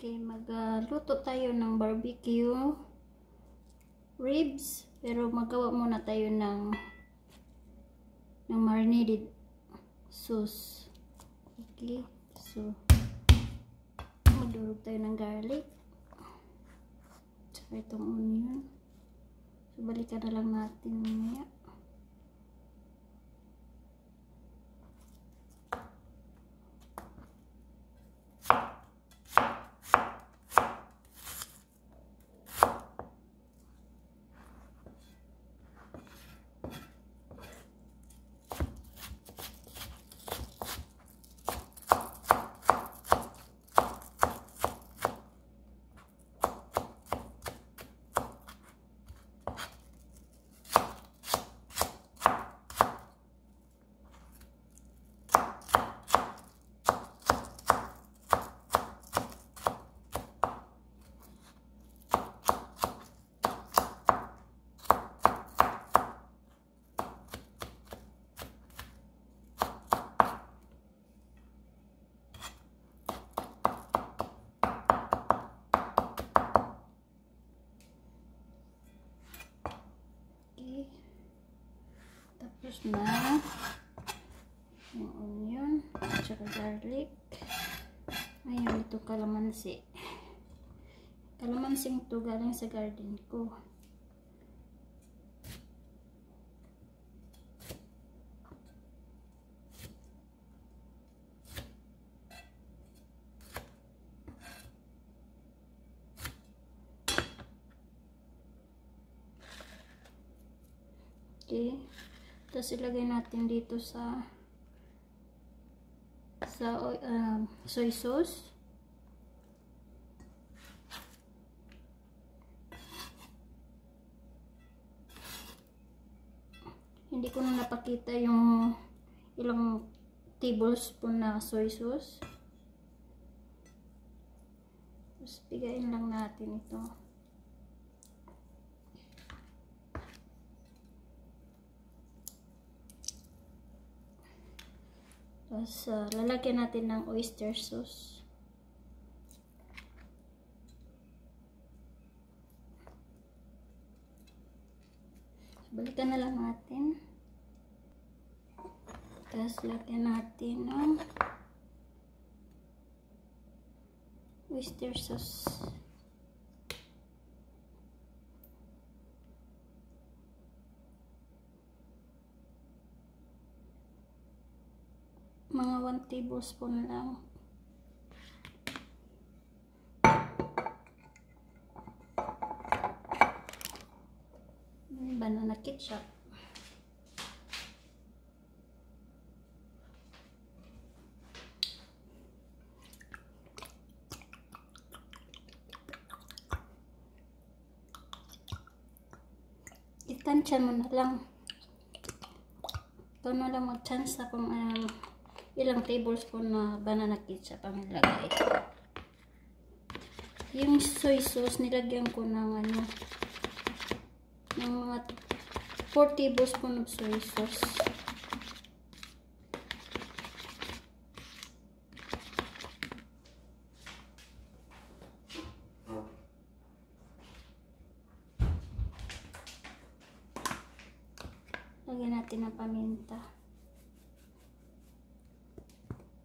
Okay, magluto tayo ng barbecue ribs. Pero magawa muna tayo ng ng marinated sauce. Okay, so magdurog tayo ng garlic. Tsaka itong onion. So, balikan na lang natin mamaya. Okay. Tapos na yung onion, tsaka garlic. Ayun, ito kalamansi. Kalamansing to galing sa garden ko. Okay. Tapos ilagay natin dito sa sa uh, soy sauce. Hindi ko na napakita yung ilang tablespoon na soy sauce. Tapos bigayin lang natin ito. Tapos, uh, lalagyan natin ng oyster sauce. Balikan na lang natin. Tapos, lagyan natin ng oyster sauce. Mga 1 tablespoon lang. Banana ketchup. Itansya mo na lang. Ikaw na lang mag-chance kung um, ilang tablespoon na banana ketchup ang nilagay. Yung soy sauce, nilagyan ko ng ano, ng mga 4 tablespoon of soy sauce. Lagyan natin ng paminta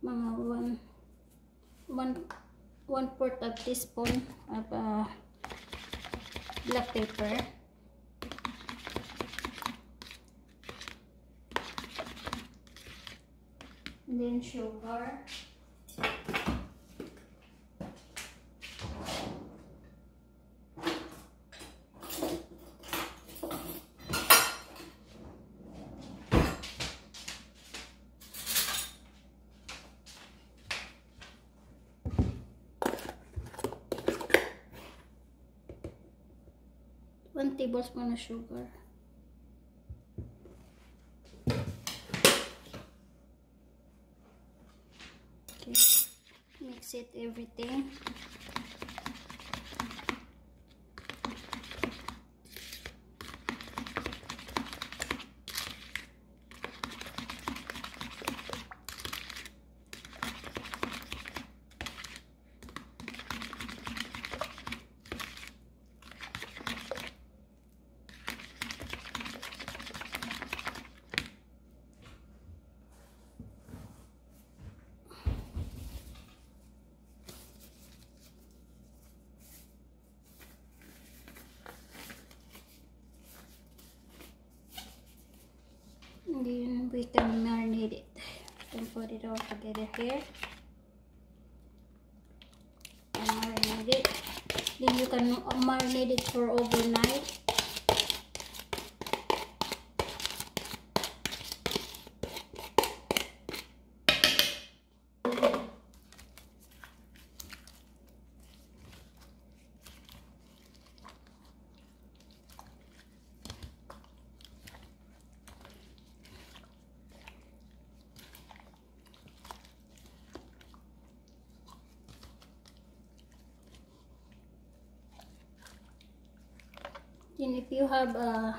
mga 1 1 1 fourth of teaspoon of uh, black pepper. And then sugar one tablespoon of sugar. Okay, mix it everything. We can marinate it. and put it all together here. And marinate it. Then you can marinate it for overnight. Then if you have a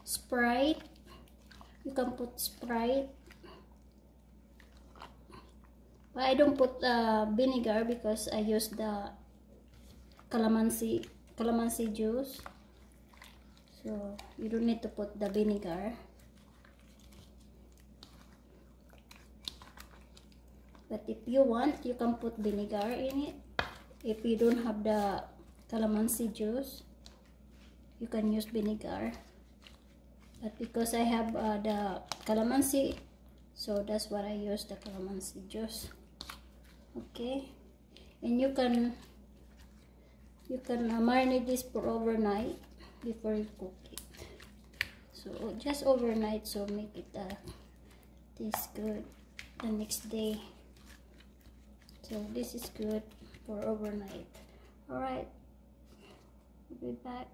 Sprite, you can put Sprite. But I don't put uh, vinegar because I use the calamansi calamansi juice. So you don't need to put the vinegar. But if you want, you can put vinegar in it. If you don't have the calamansi juice you can use vinegar. But because I have uh, the calamansi so that's what I use the calamansi juice. Okay. And you can you can uh, marinate this for overnight before you cook it. So just overnight so make it uh, taste good the next day. So this is good for overnight. All right we'll be back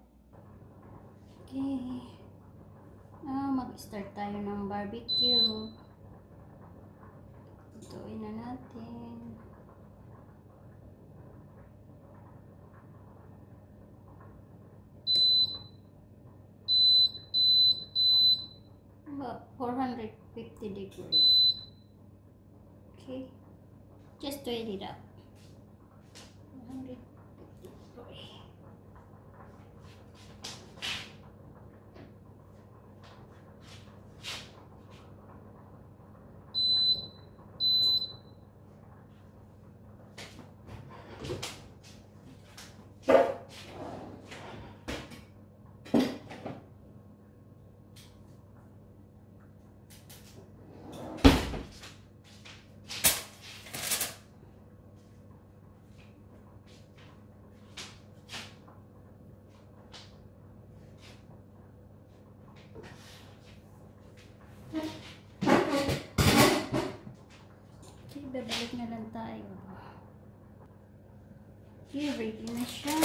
Okay. Ah, mag-start tayo ng barbecue. Lutuin na natin. About 450 degree. Okay. Just to it up. 150 Okay, babalik na lang tayo. Okay, ready na siya.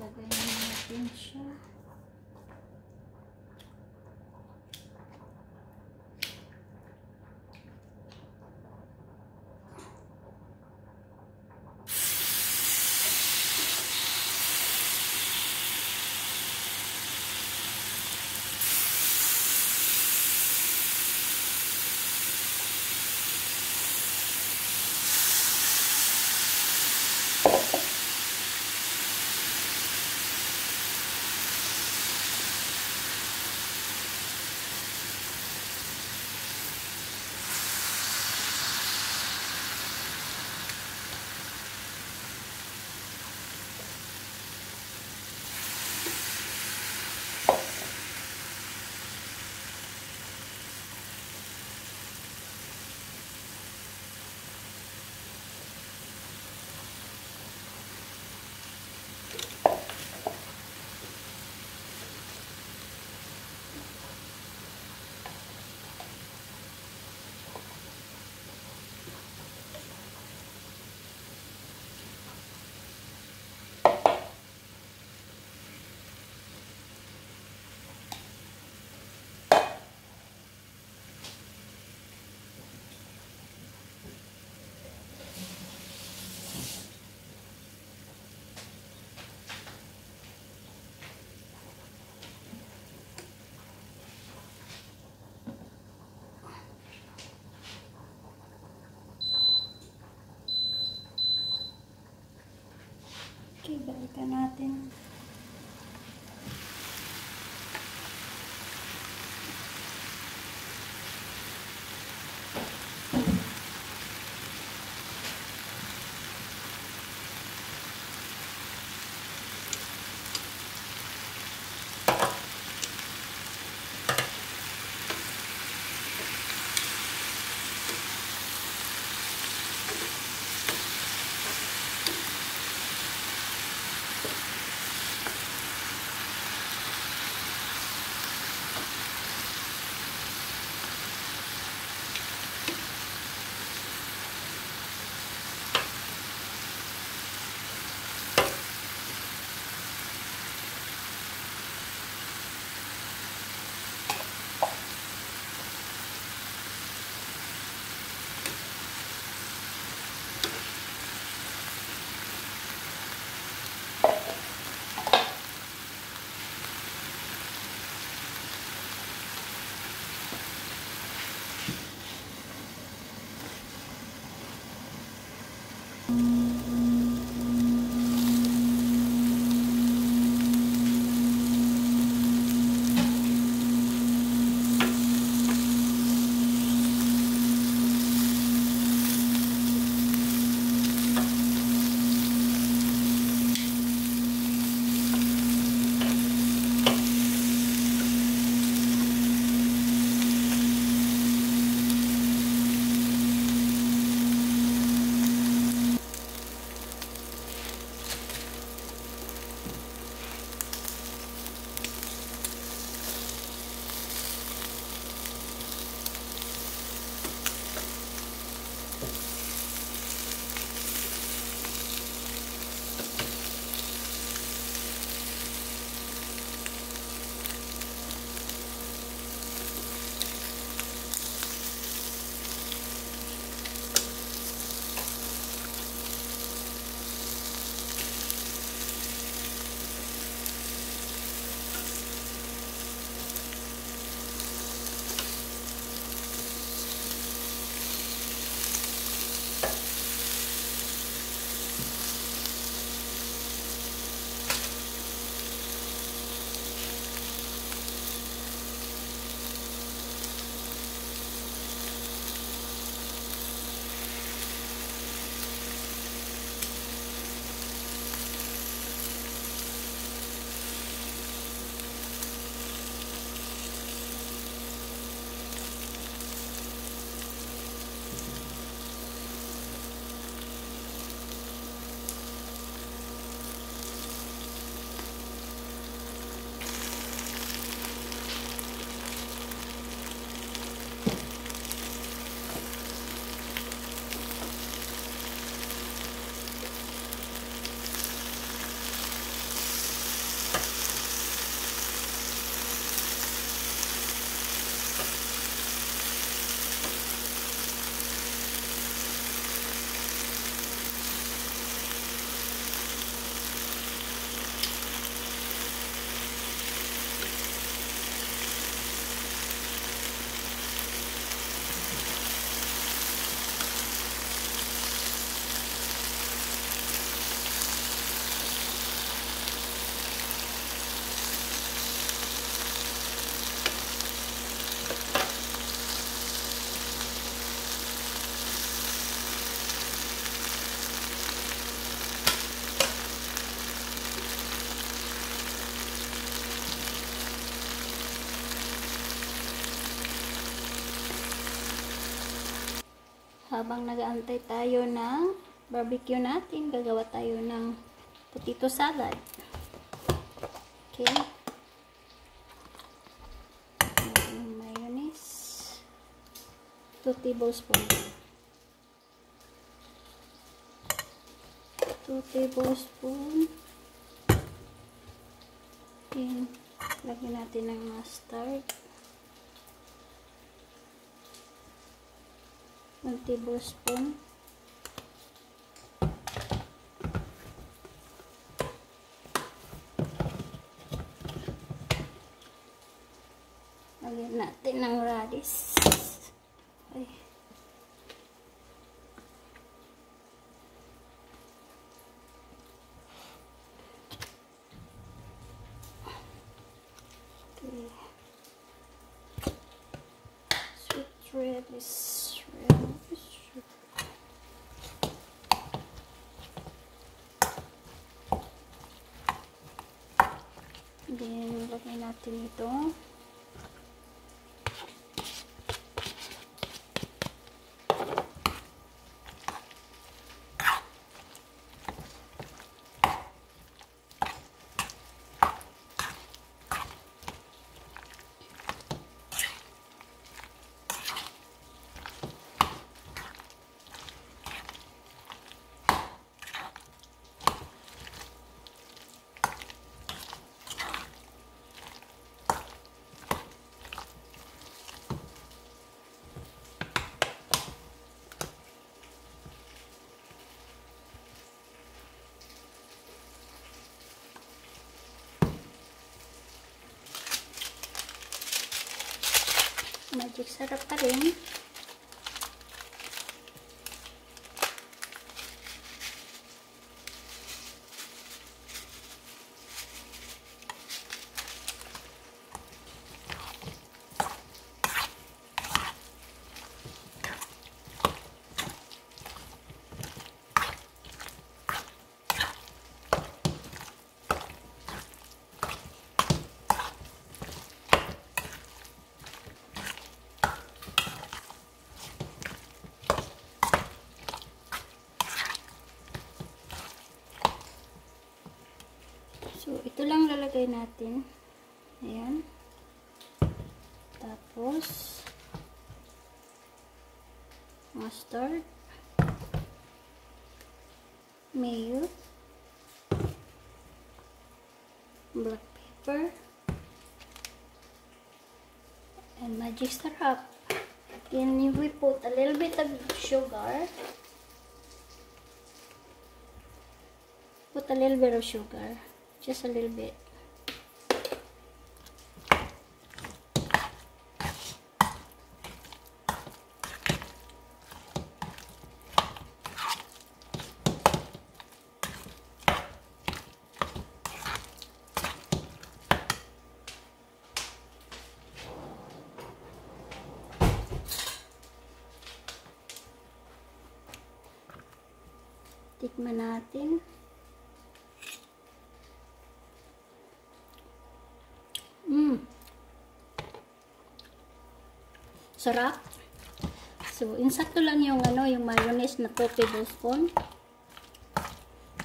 Lagay na natin siya. Balikan natin. Habang nagaantay tayo ng barbecue natin, gagawa tayo ng potato salad. Okay. Mayonnaise. 2 tablespoons. 2 tablespoons. Then, lagyan natin ng mustard. 1 tablespoon. Lagyan natin ng radish. Ay. Okay. Sweet radish. Then, lagyan natin ito. Magic sarap pa rin. So, ito lang lalagay natin. Ayan. Tapos, mustard, mayo, black pepper, and magic syrup. Then we put a little bit of sugar. Put a little bit of sugar. Just a little bit. Tikman natin. Mmm. Sarap. So, insakto lang yung ano, yung mayonnaise na 2 tablespoon.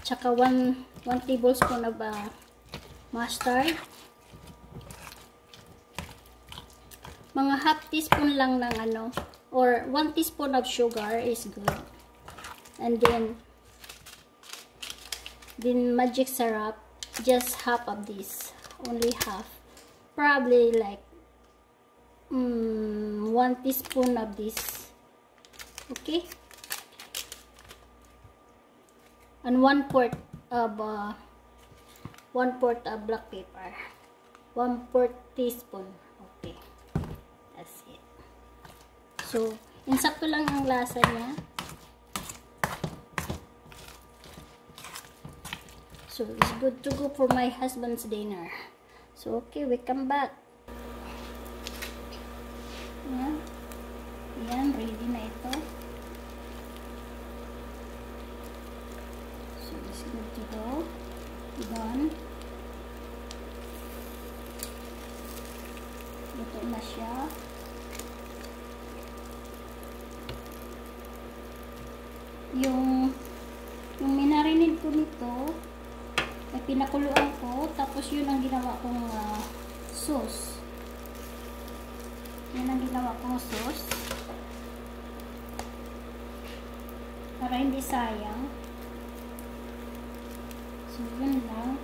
Tsaka 1 1 tablespoon of uh, mustard. Mga half teaspoon lang ng ano, or 1 teaspoon of sugar is good. And then, then magic syrup, just half of this. Only half. Probably like mm, 1 teaspoon of this. Okay? And 1 quart of uh, 1 quart of black pepper. 1 quart teaspoon. Okay. That's it. So, insakto lang ang lasa niya. So, it's good to go for my husband's dinner. So, okay, we come back. Yan. Yan, ready na ito. So, it's good to go. Done. Luto na siya. yung minarinid ko nito ay pinakuluan ko tapos yun ang ginawa kong uh, sauce. Yun ang ginawa kong sauce. Para hindi sayang. So yun lang.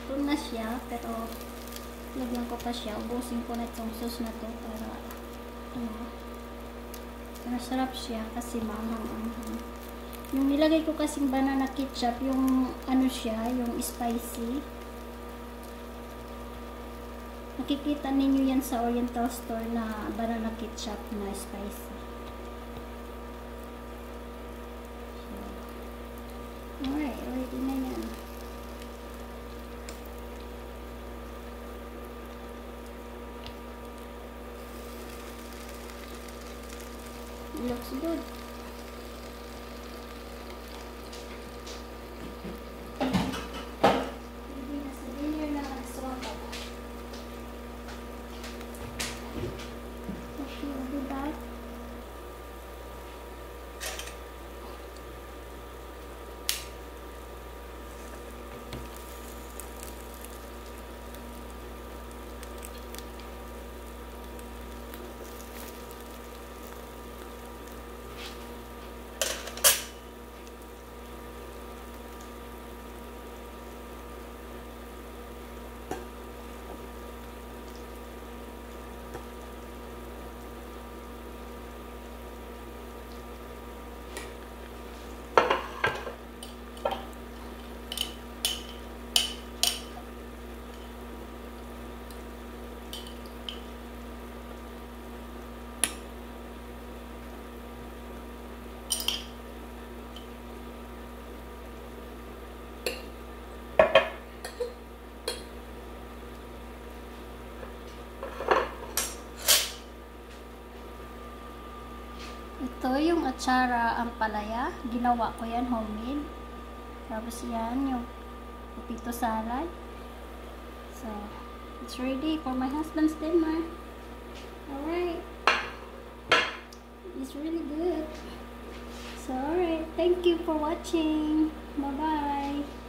Ito na siya pero lagyan ko pa siya. Ubusin ko na itong sauce na to para ano masarap siya kasi maanghang-anghang yung nilagay ko kasing banana ketchup, yung ano siya, yung spicy. Nakikita ninyo yan sa Oriental store na banana ketchup na spicy. So, alright, ready na yan. looks good. Atsara ang palaya. Ginawa ko yan homemade. Tapos yan yung potato salad. So, it's ready for my husband's dinner. Alright. It's really good. So, alright. Thank you for watching. Bye-bye.